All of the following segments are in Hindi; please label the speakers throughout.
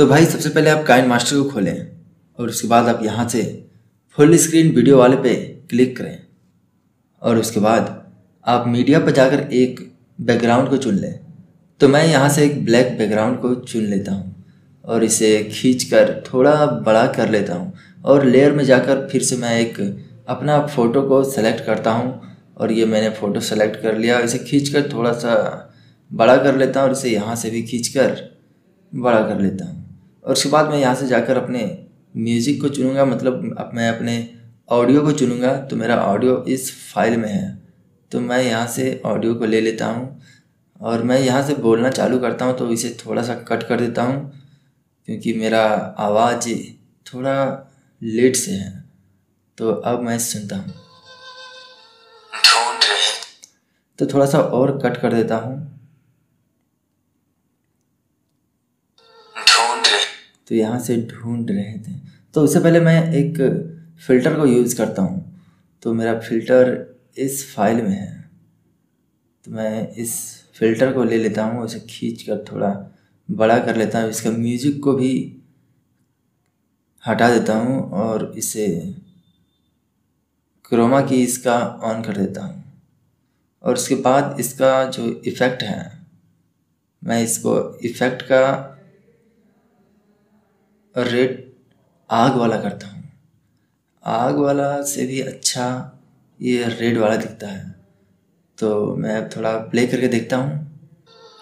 Speaker 1: तो भाई, सबसे पहले आप काइन मास्टर को खोलें और उसके बाद आप यहाँ से फुल स्क्रीन वीडियो वाले पे क्लिक करें। और उसके बाद आप मीडिया पर जाकर एक बैकग्राउंड को चुन लें। तो मैं यहाँ से एक ब्लैक बैकग्राउंड को चुन लेता हूँ और इसे खींच कर थोड़ा बड़ा कर लेता हूँ और लेयर में जाकर फिर से मैं एक अपना फ़ोटो को सेलेक्ट करता हूँ और ये मैंने फ़ोटो सेलेक्ट कर लिया। इसे खींच कर थोड़ा सा बड़ा कर लेता हूँ और इसे यहाँ से भी खींच कर बड़ा कर लेता हूँ। और उसके बाद मैं यहाँ से जाकर अपने म्यूज़िक को चुनूँगा मतलब अब मैं अपने ऑडियो को चुनूँगा तो मेरा ऑडियो इस फ़ाइल में है। तो मैं यहाँ से ऑडियो को ले लेता हूँ और मैं यहाँ से बोलना चालू करता हूँ तो इसे थोड़ा सा कट कर देता हूँ क्योंकि मेरा आवाज़ थोड़ा लेट से है। तो अब मैं सुनता हूँ। तो थोड़ा सा और कट कर देता हूँ। तो यहाँ से ढूंढ रहे थे। तो उससे पहले मैं एक फ़िल्टर को यूज़ करता हूँ। तो मेरा फ़िल्टर इस फ़ाइल में है। तो मैं इस फ़िल्टर को ले लेता हूँ, उसे खींच कर थोड़ा बड़ा कर लेता हूँ। इसका म्यूज़िक को भी हटा देता हूँ और इसे क्रोमा की इसका ऑन कर देता हूँ। और उसके बाद इसका जो इफ़ेक्ट है, मैं इसको इफ़ेक्ट का रेड आग वाला करता हूँ। आग वाला से भी अच्छा ये रेड वाला दिखता है। तो मैं अब थोड़ा प्ले करके देखता हूँ।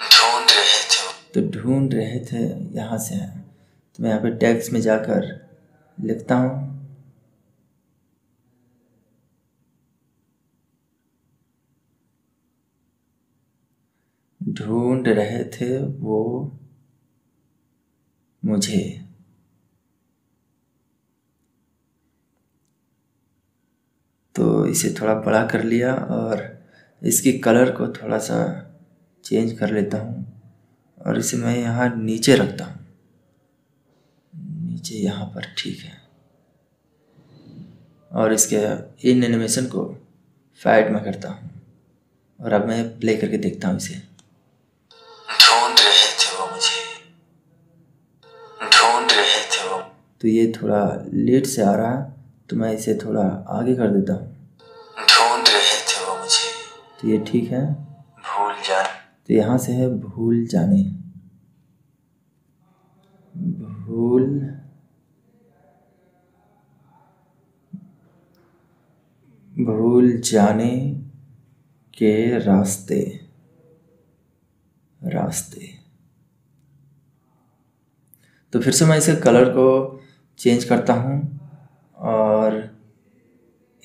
Speaker 2: ढूंढ रहे थे।
Speaker 1: तो ढूंढ रहे थे यहाँ से हैं। तो मैं यहाँ पे टैक्स में जाकर लिखता हूँ। ढूंढ रहे थे वो मुझे तो इसे थोड़ा बड़ा कर लिया और इसकी कलर को थोड़ा सा चेंज कर लेता हूँ और इसे मैं यहाँ नीचे रखता हूँ। नीचे यहाँ पर ठीक है। और इसके इन एनिमेशन को फैट में करता हूँ। और अब मैं प्ले करके देखता हूँ इसे।
Speaker 2: ढूंढ रहे थे वो मुझे। ढूंढ रहे थे वो।
Speaker 1: तो ये थोड़ा लेट से आ रहा है तो मैं इसे थोड़ा आगे कर देता हूँ। तो ये ठीक है?
Speaker 2: भूल जाने
Speaker 1: तो यहाँ से है भूल जाने। भूल भूल जाने के रास्ते। रास्ते। तो फिर से मैं इसे कलर को चेंज करता हूँ और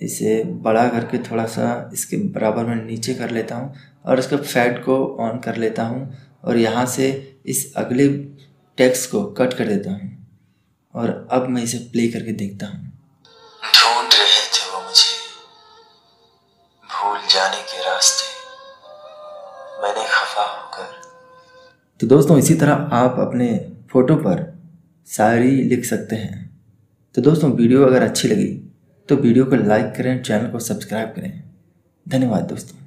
Speaker 1: इसे बड़ा करके थोड़ा सा इसके बराबर में नीचे कर लेता हूँ और इसका फैट को ऑन कर लेता हूँ और यहाँ से इस अगले टेक्स्ट को कट कर देता हूँ और अब मैं इसे प्ले करके देखता हूँ।
Speaker 2: ढूंढ रहे थे वो मुझे भूल जाने के रास्ते। मैंने खफा होकर।
Speaker 1: तो दोस्तों इसी तरह आप अपने फ़ोटो पर शायरी लिख सकते हैं। तो दोस्तों वीडियो अगर अच्छी लगी तो वीडियो को लाइक करें चैनल को सब्सक्राइब करें। धन्यवाद दोस्तों।